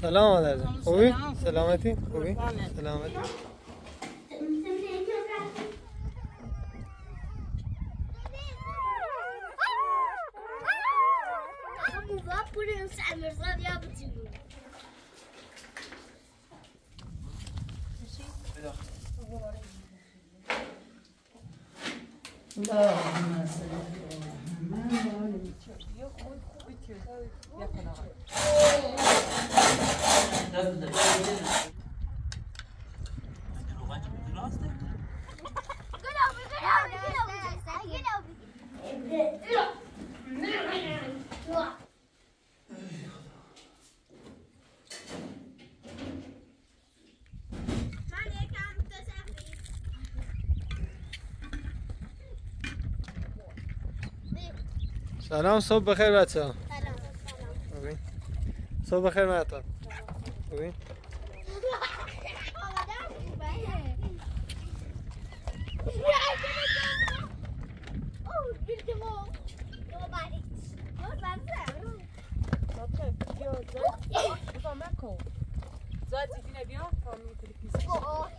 سلام مادر جان خوبی؟ سلام. سلامتی؟ خوبی؟ قربانت. سلامتی؟ اللهم صل على محمد سلام صبح بخیر بچه ها؟ صبح بخیر مهتا خوبی؟ Sim,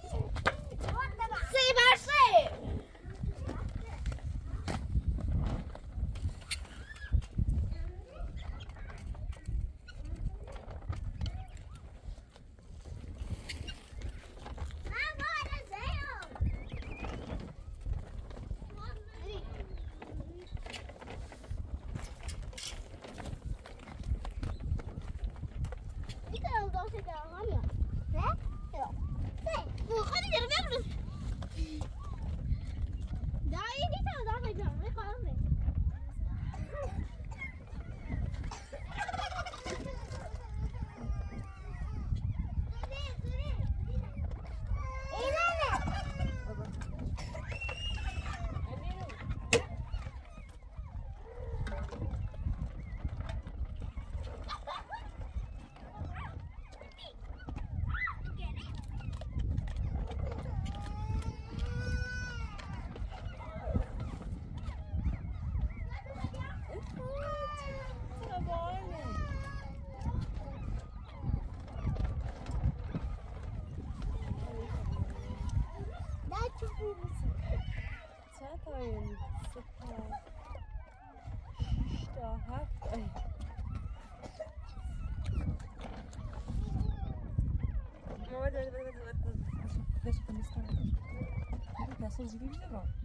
我这边呢。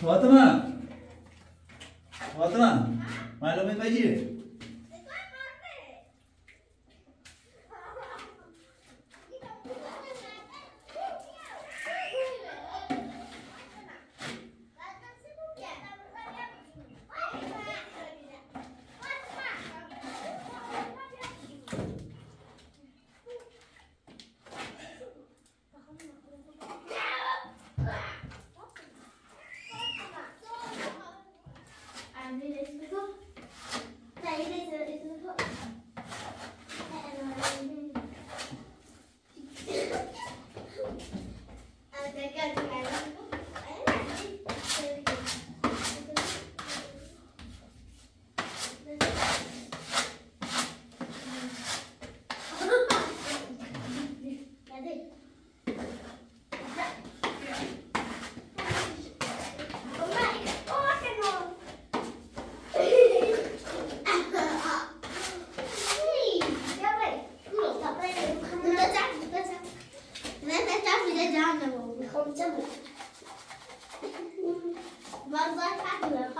Volta, mano. Volta, mano. Mais ou menos vai direito.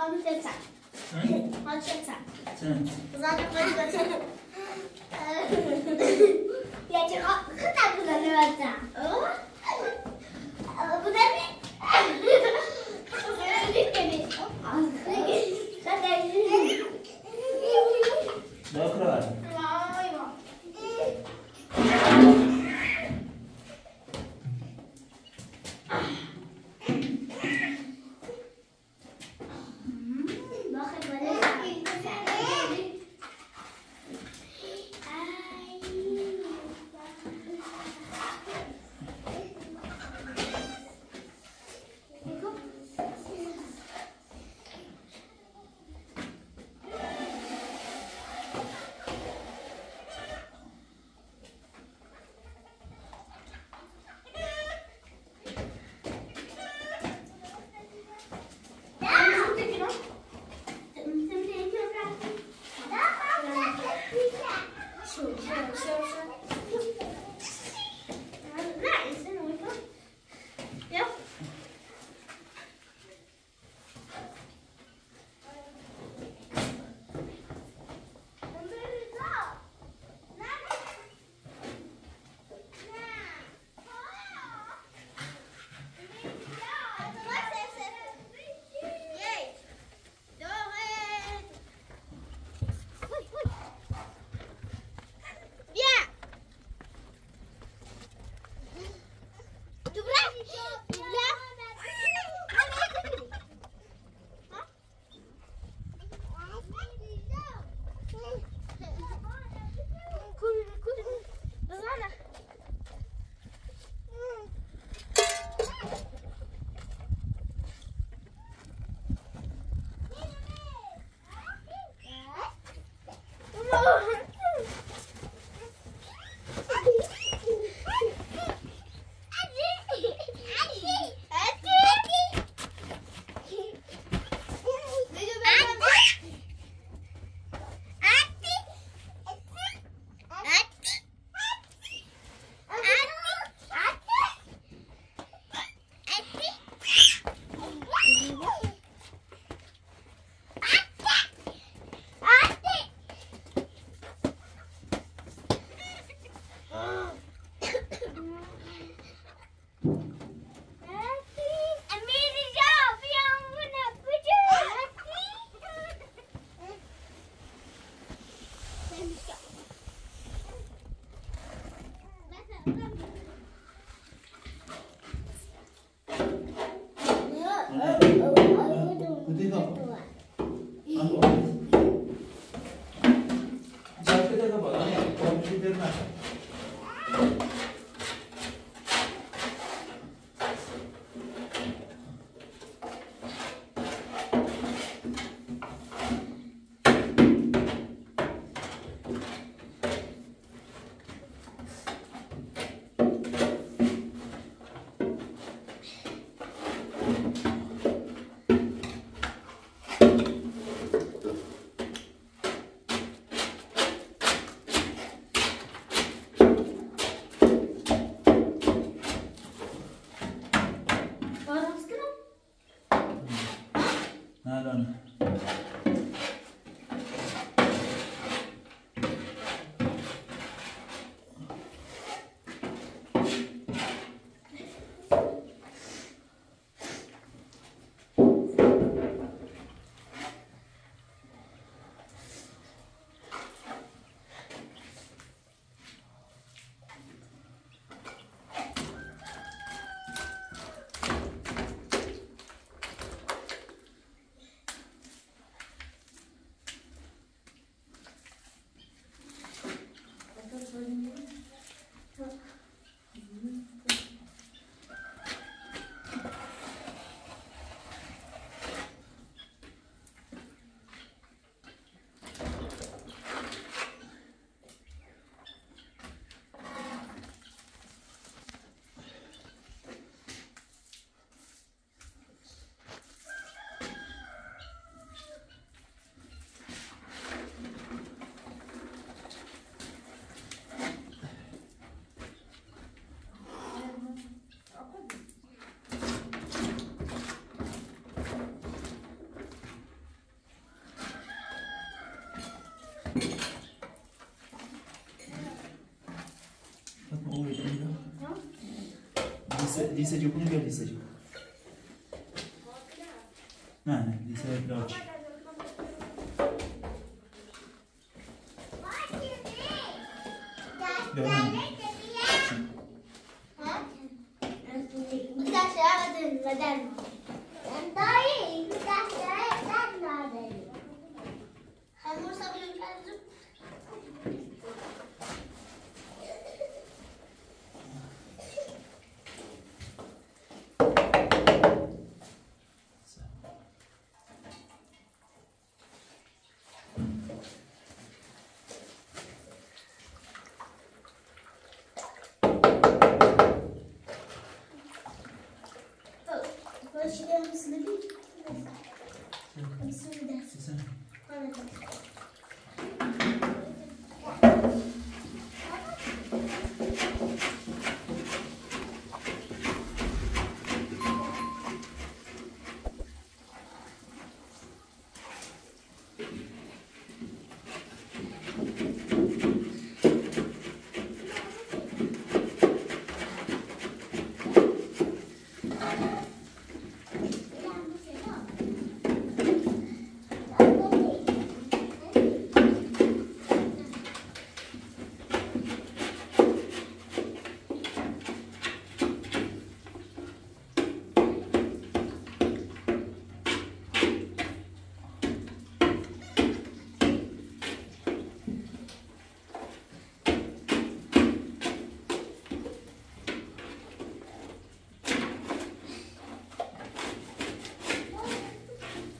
Pode pensar. Hein? Pode pensar. Sim. Usada pode pensar. E a tiro. Cantar pro Dani Matar. Pro Dani. Ah. واخد ولا Good job, Di sejuk muda.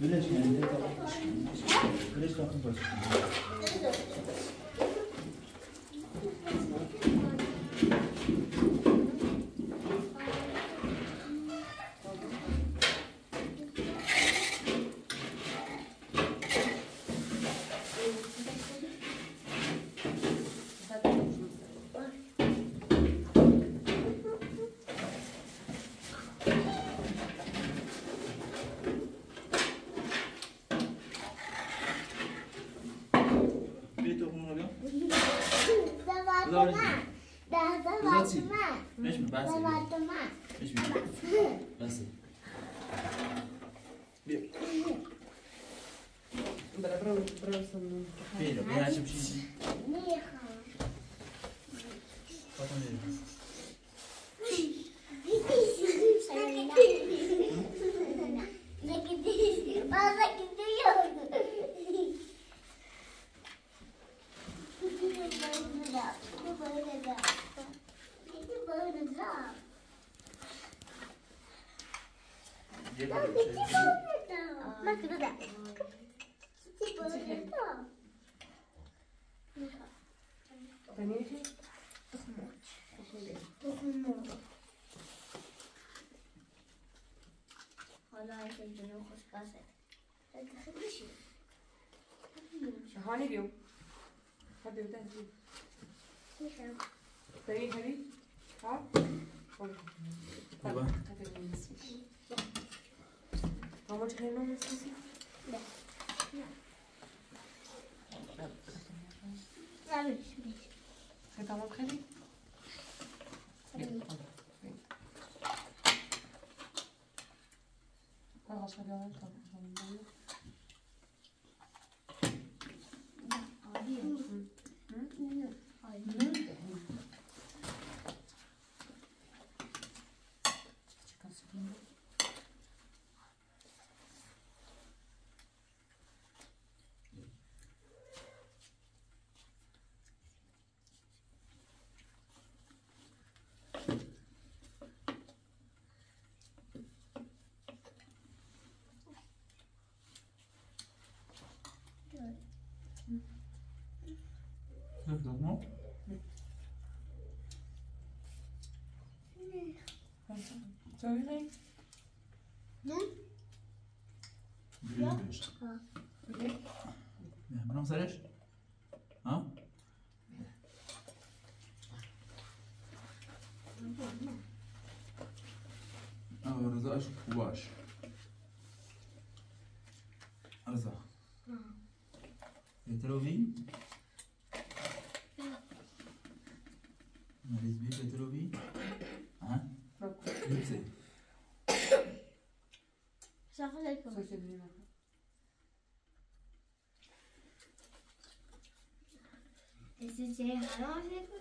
Güneş elinde takmış. Güneş. Ah, Gracias. Matka, doda. لا هاني بيو. هبي وده بيو. تمين حبيبي. Vamos de reino nesse C'est pas mon prénom Tá não? Söyle. não? Não ah. não não não. você, menina? Esse erraram a ver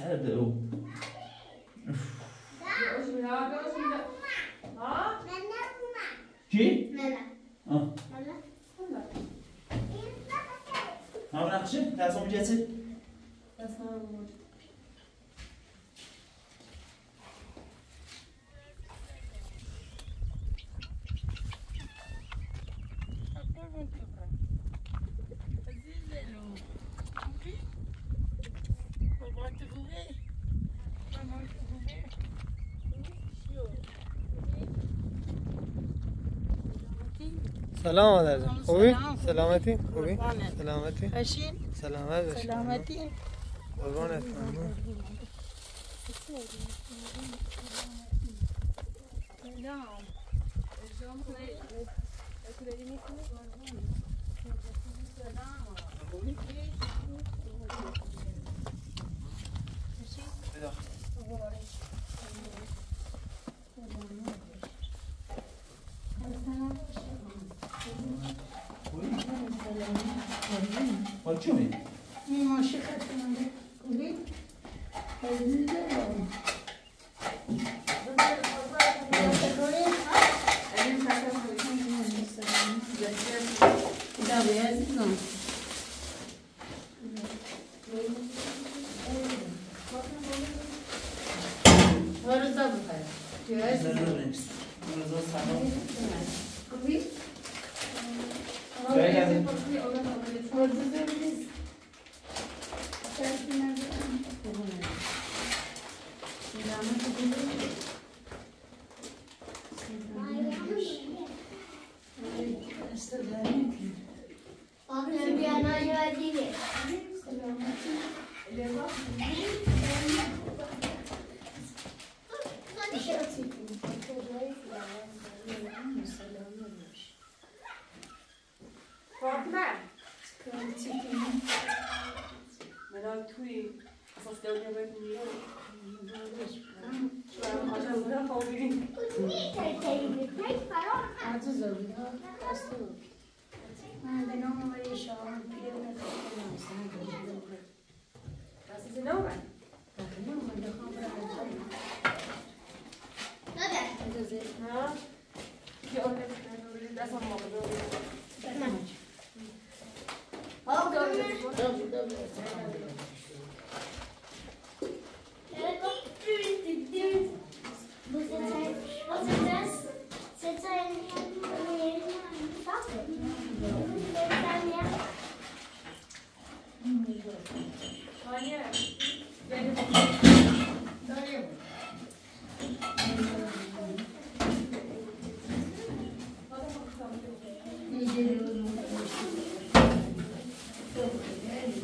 أدعو ها ها؟ آه. ها مناقشة؟ تعرفون جاتي؟ سلام مادر جان خوبی؟ سلامتی؟ خوبی؟ سلامتی؟ باشین؟ سلامت باشین سلامتی؟ قربانت سلام 让别人那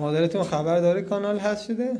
مادرتون خبر داره کانال هست شده؟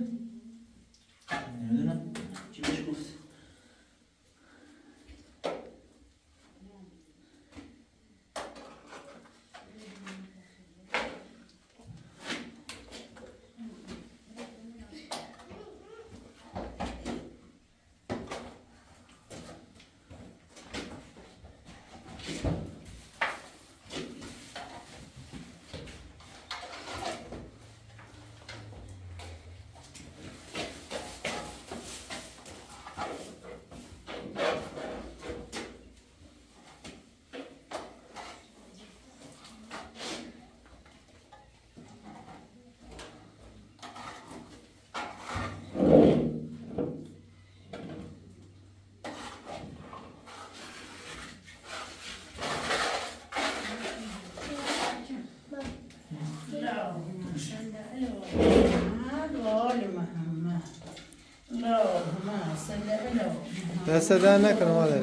Neyse daha ne kırmadı.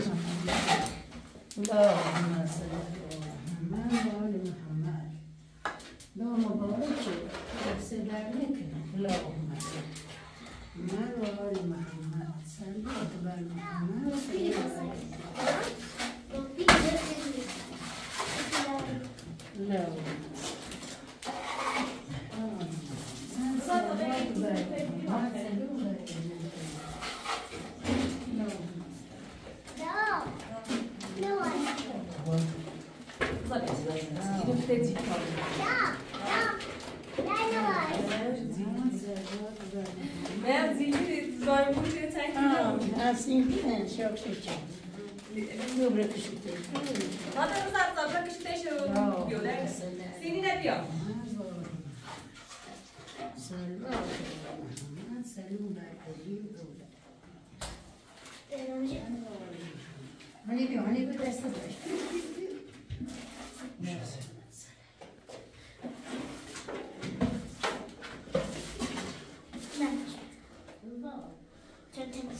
He, çok şükür. Yok bırakışık değil. Zaten uzakta bırakışık değil şey oluyor değil mi? Seni ne diyor? Selva. Selva. Hani diyor, hani bir destek ver. Ben. Çok temiz.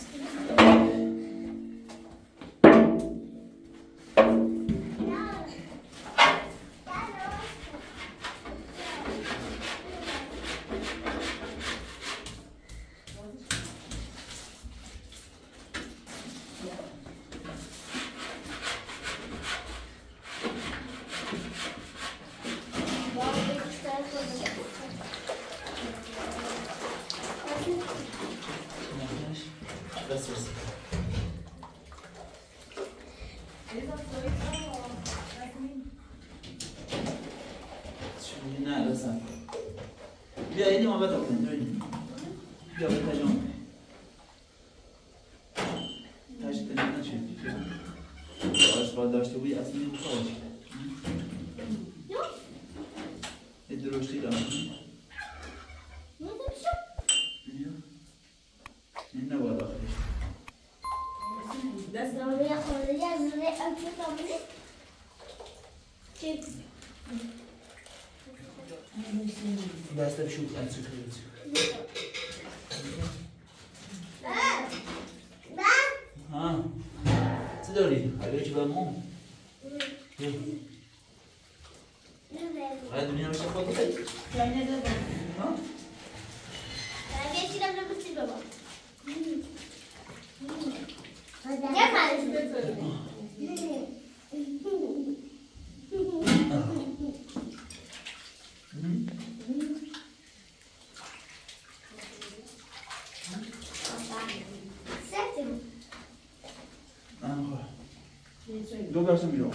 دو برسم بیرون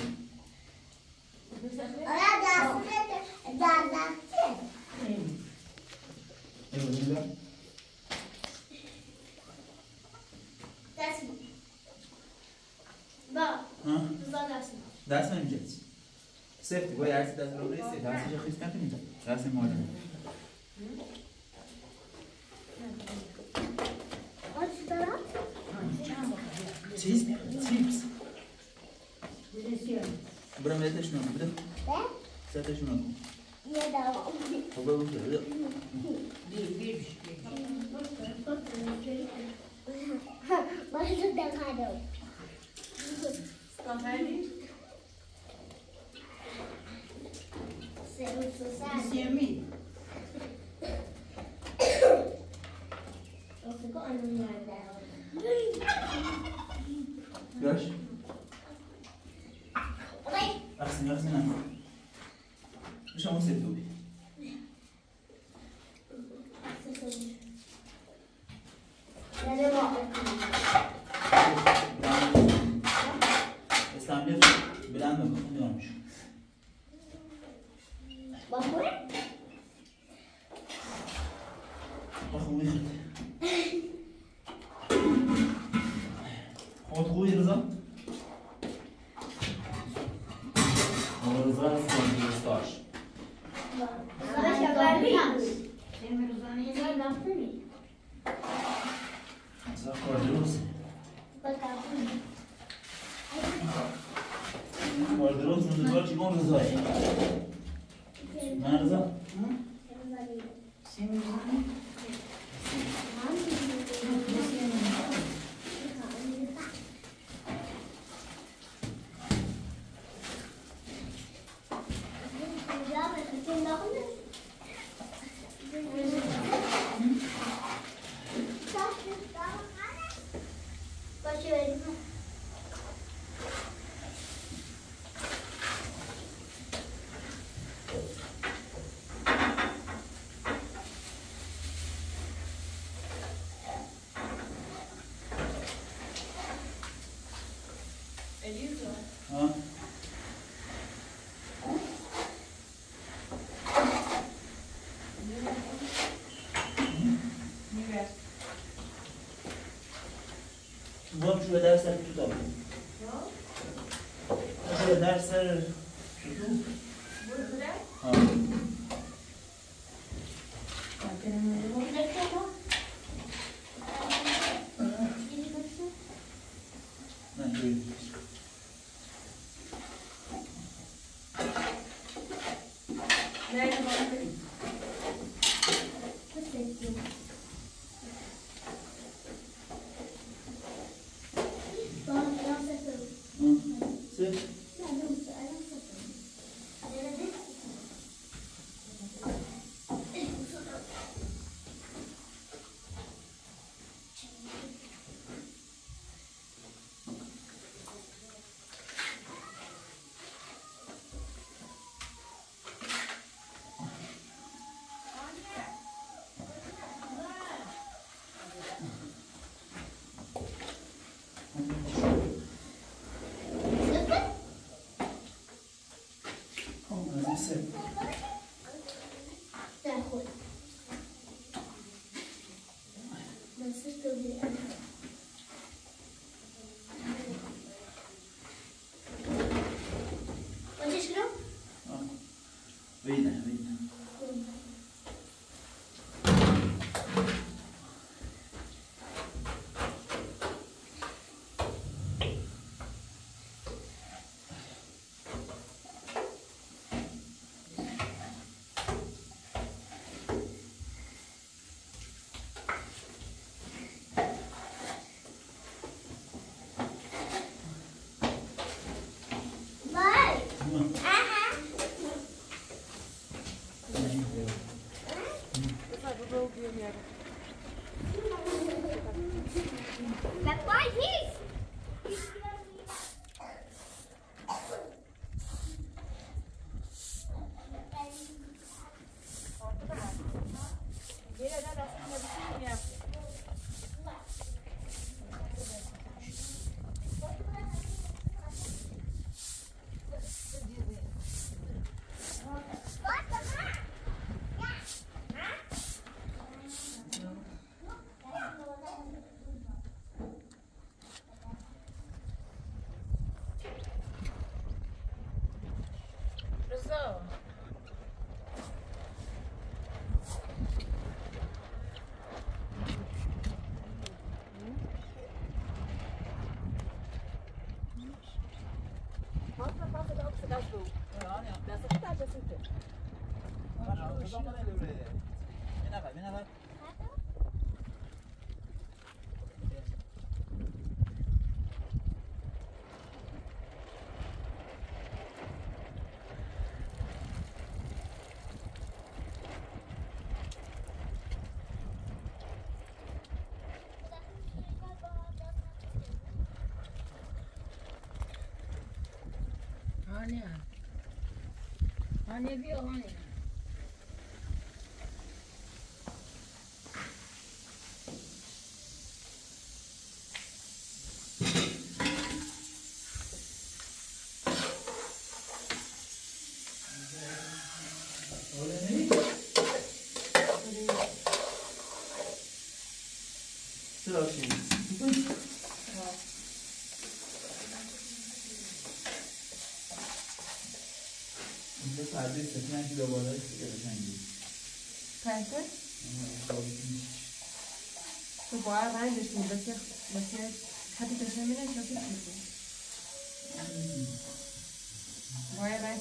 دست نمیگه سفتی باید دست رو بریسه دستش خیست نکنید دست مادر takip edersen tutamam. Takip دست رو دست رو در دست رو 你别往这个是 پرده تو باید رنگش کنی بسیار بسیار حتی کسی میره شاکی چیزی باید رنگ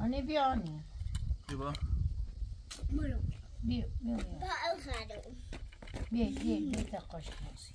هانیه بیا هانیه بیا برو بیا بیا بیا با او خانم بیا بیا بیا تا خوش باشی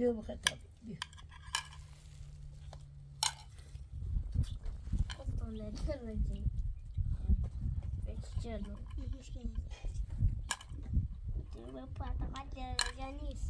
Біг вихота. Біг. Оставляй, раді. Ще одну. Ти випадка, мати, я ніс.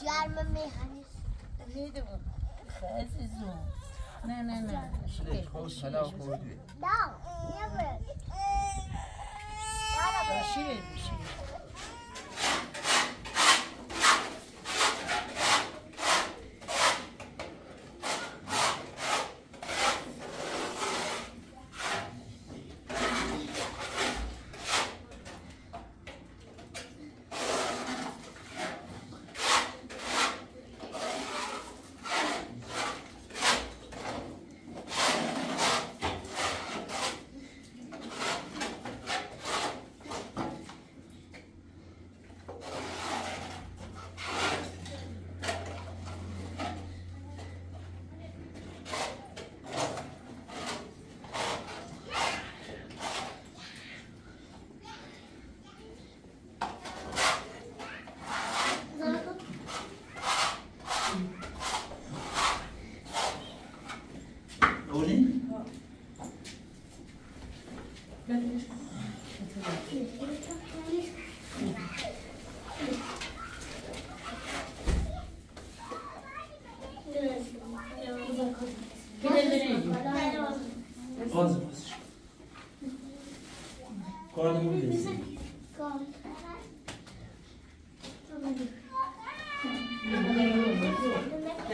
گرم میهنی عزیزم نه نه نه سلام خوردی نه نه بشیر بشیر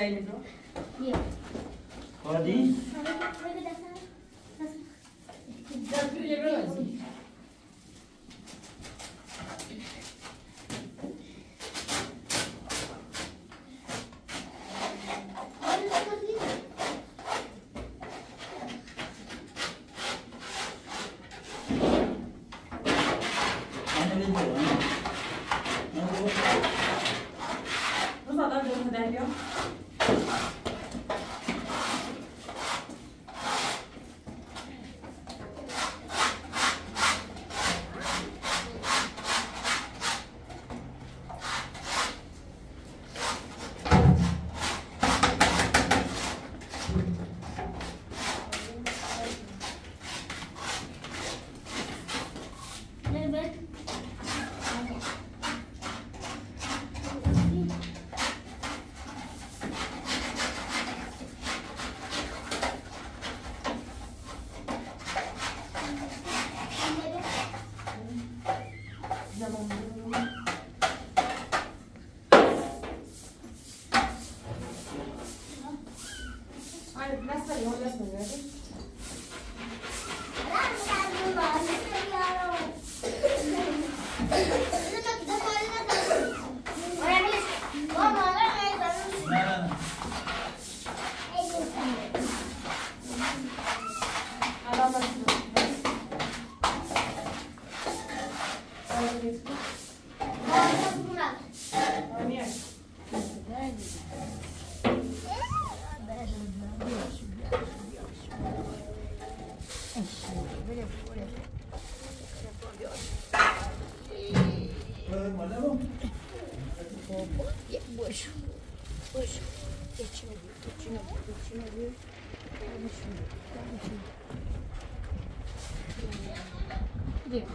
Skyline, bro? Yeah. What is? 对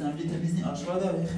c'est un vétérinaire. Alors je regardais avec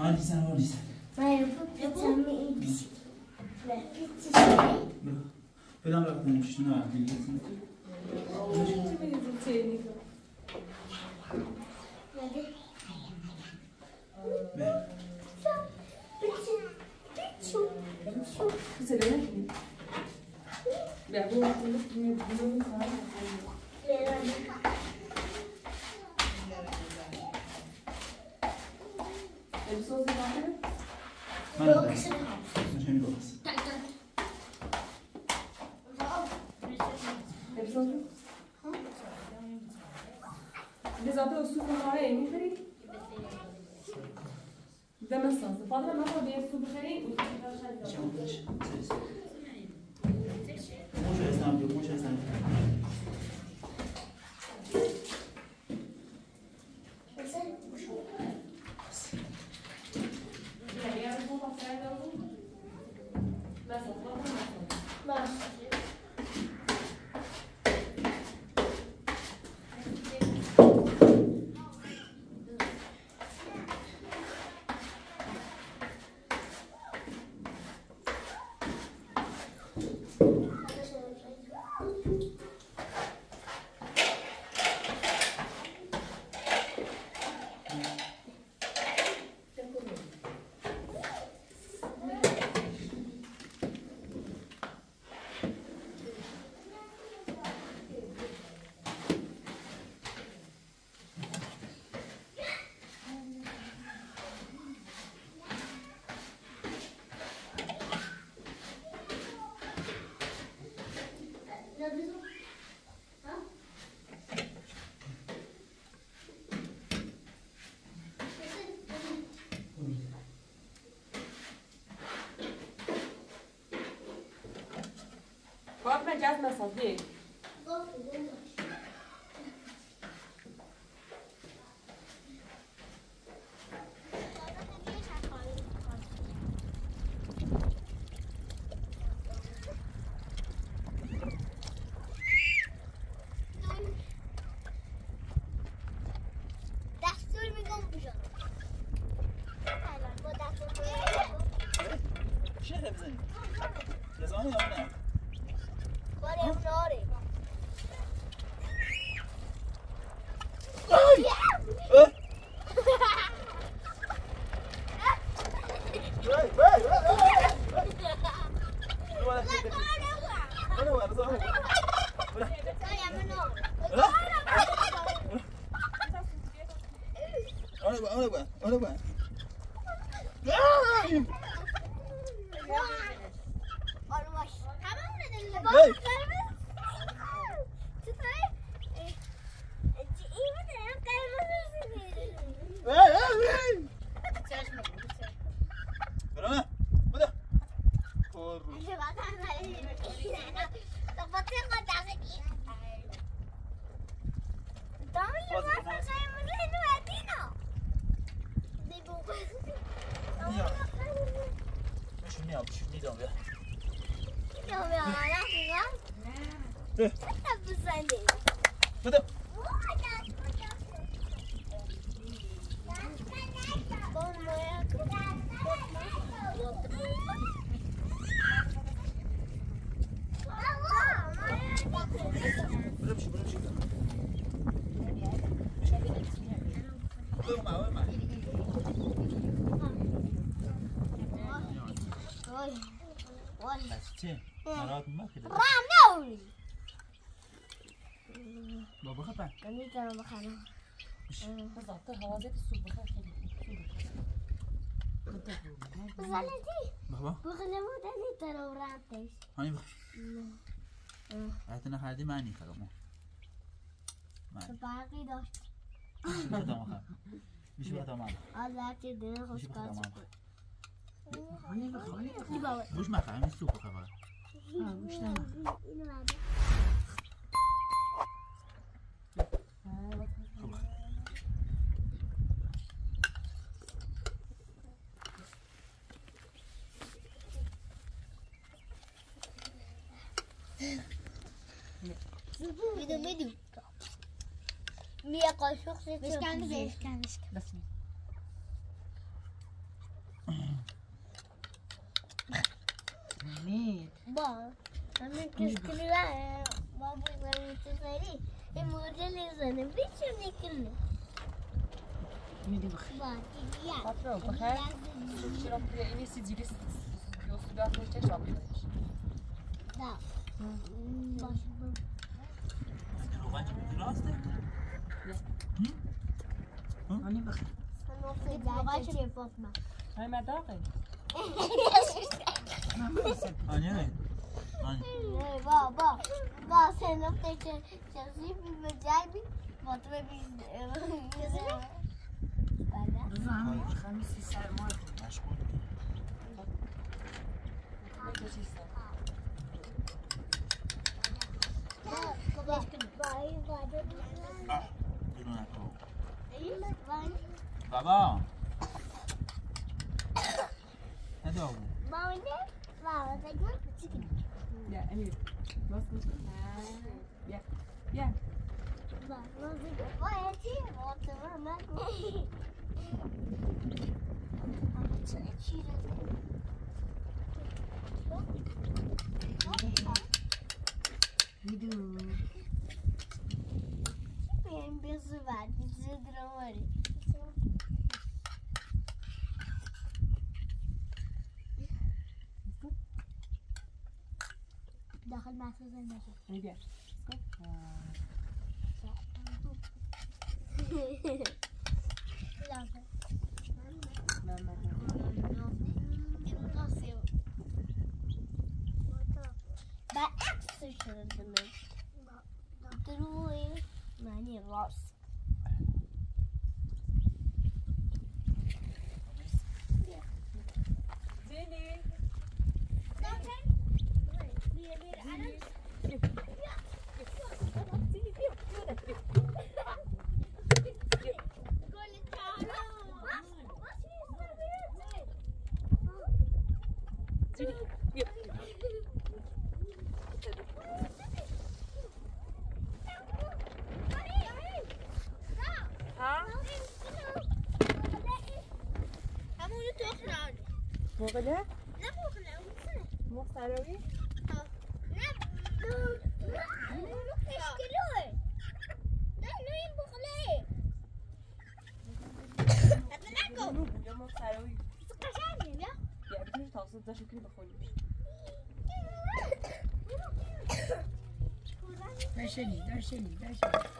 Hadisan hadisan. Benim aklım şuna bilgisini mediar as nossas vidas? Olha, بابا. خفه بالضبط هوازات السوق بخير بابا هاني بخ هاتنا هذه معني خدمه باقی داشت. مش بخدمه خا مش بخدمه آزاد دل خوش مش کار بخدمه خانه به خانه ای بابا مش مخا همین سوق خبر ها گوش نما kaşık zeytin. Beşken de beşken beşken. Basın. Mehmet. Bak. Mehmet küskürler. Babamların tüferi. Hem orada sana bir sürü yıkılır. Yürü bak. Patron bak her. Şuram buraya en iyisi cilis. Yolsu biraz hoşça çalmış. Da. Başım. Başım. Başım. Başım. Başım. Başım. مشغول بدون اكو bye-bye oğlum. Baba ne? Baba da gel çıkın. Ya Emir. Nasıl mısın? Ya. Ya. Baba da gel. Vay açayım. bir su var. داخل محفوظ المسجد يا ما ما بعكس I need a lot بیا يا بدي توصل ده شكلي بخوني داشتنی داشتنی داشتنی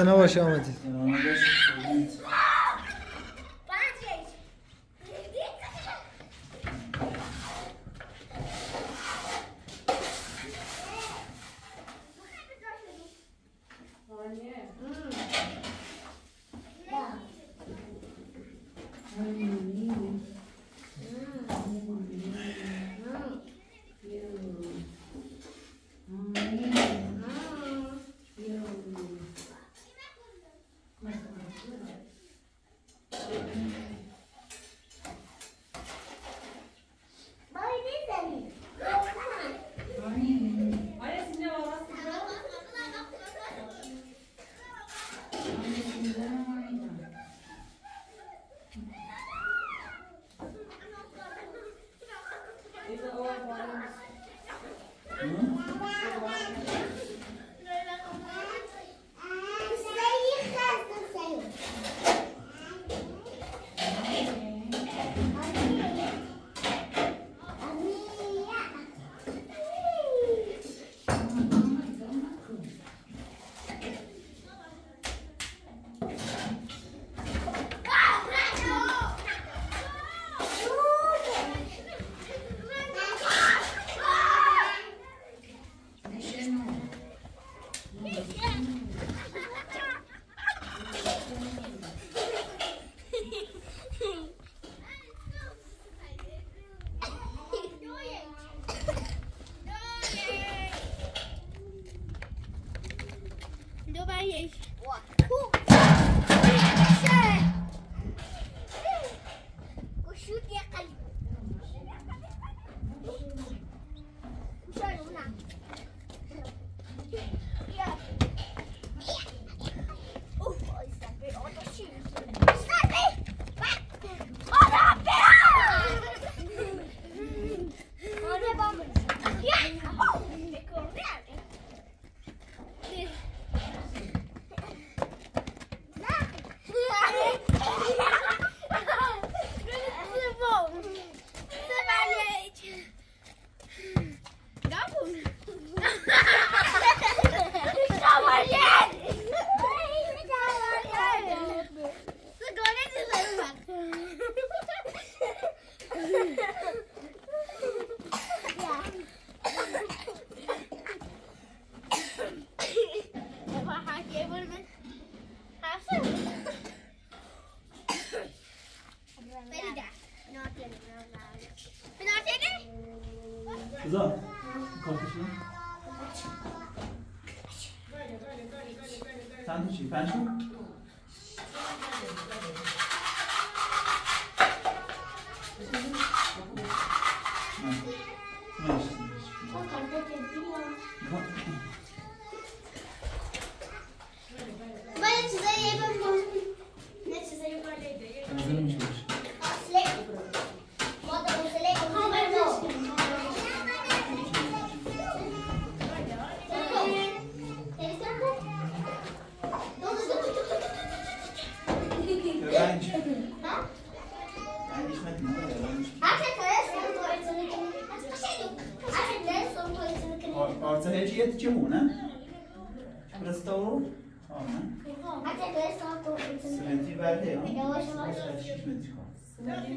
تنوع شو مجد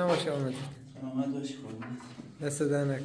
نباشی آمدید سلامت باشی خودت دست در نکن.